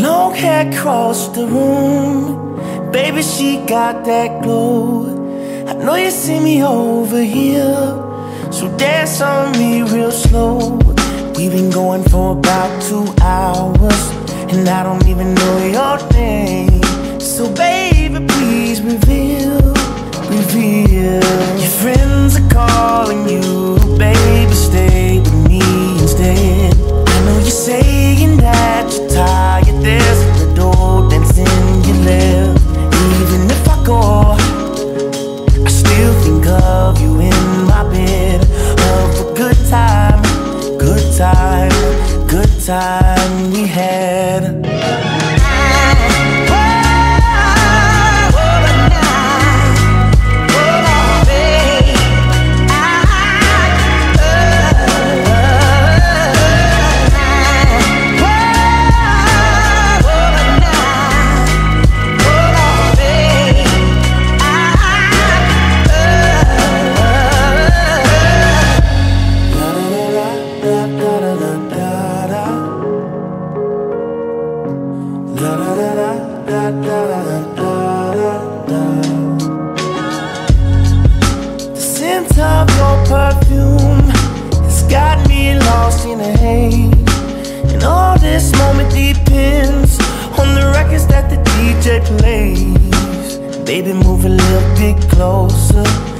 Long hair across the room. Baby, she got that glow I know you see me over here. So dance on me real slow. We've been going for about two hours And I don't even know your name The scent of your perfume has got me lost in a haze. And all this moment depends on the records that the DJ plays. Baby, move a little bit closer.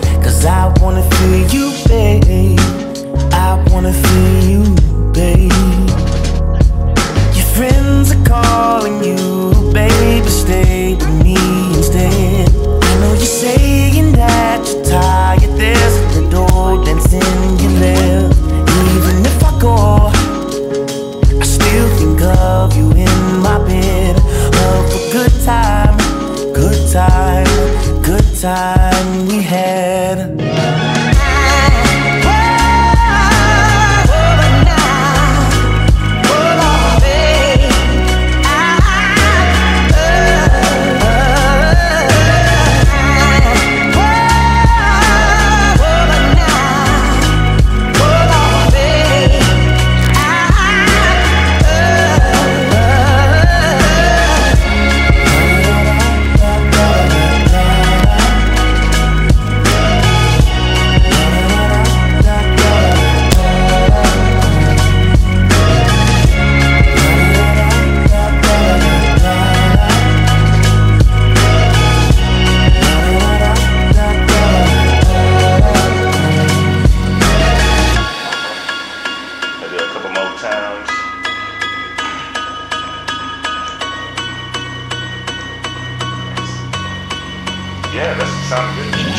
Time, Sound good?